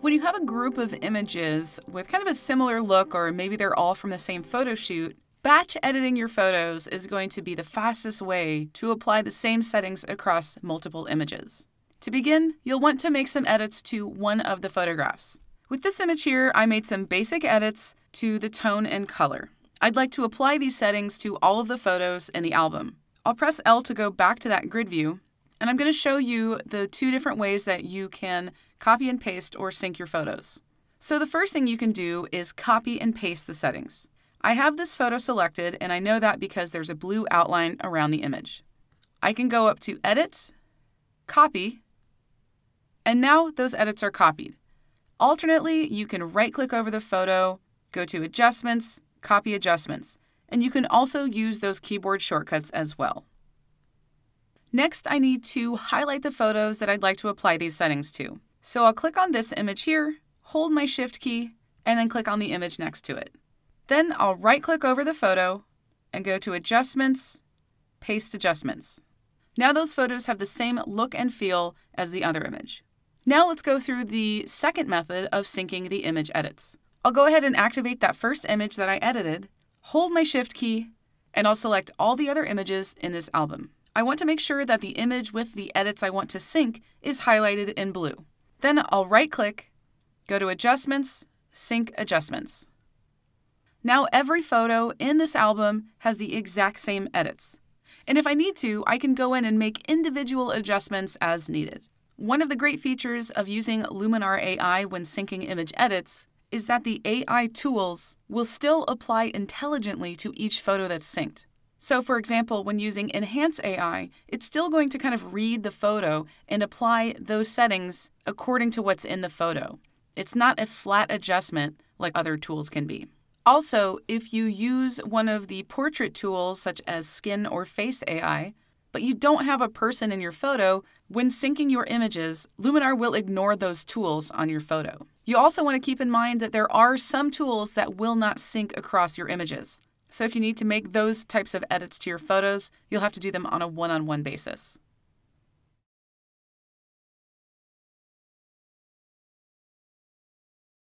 when you have a group of images with kind of a similar look, or maybe they're all from the same photo shoot, batch editing your photos is going to be the fastest way to apply the same settings across multiple images. To begin, you'll want to make some edits to one of the photographs. With this image here, I made some basic edits to the tone and color. I'd like to apply these settings to all of the photos in the album. I'll press L to go back to that grid view, and I'm going to show you the two different ways that you can copy and paste or sync your photos. So the first thing you can do is copy and paste the settings. I have this photo selected, and I know that because there's a blue outline around the image. I can go up to Edit, Copy, and now those edits are copied. Alternately, you can right click over the photo, go to Adjustments, Copy Adjustments, and you can also use those keyboard shortcuts as well. Next, I need to highlight the photos that I'd like to apply these settings to. So I'll click on this image here, hold my Shift key, and then click on the image next to it. Then I'll right click over the photo and go to Adjustments, Paste Adjustments. Now those photos have the same look and feel as the other image. Now let's go through the second method of syncing the image edits. I'll go ahead and activate that first image that I edited, hold my Shift key, and I'll select all the other images in this album. I want to make sure that the image with the edits I want to sync is highlighted in blue. Then I'll right click, go to Adjustments, Sync Adjustments. Now every photo in this album has the exact same edits. And if I need to, I can go in and make individual adjustments as needed. One of the great features of using Luminar AI when syncing image edits is that the AI tools will still apply intelligently to each photo that's synced. So, for example, when using Enhance AI, it's still going to kind of read the photo and apply those settings according to what's in the photo. It's not a flat adjustment like other tools can be. Also, if you use one of the portrait tools such as Skin or Face AI, but you don't have a person in your photo, when syncing your images, Luminar will ignore those tools on your photo. You also want to keep in mind that there are some tools that will not sync across your images. So if you need to make those types of edits to your photos, you'll have to do them on a one on one basis.